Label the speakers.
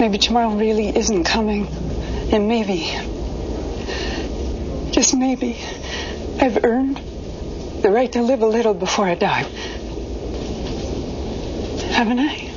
Speaker 1: maybe tomorrow really isn't coming. And maybe, just maybe, I've earned the right to live a little before I die. Haven't I?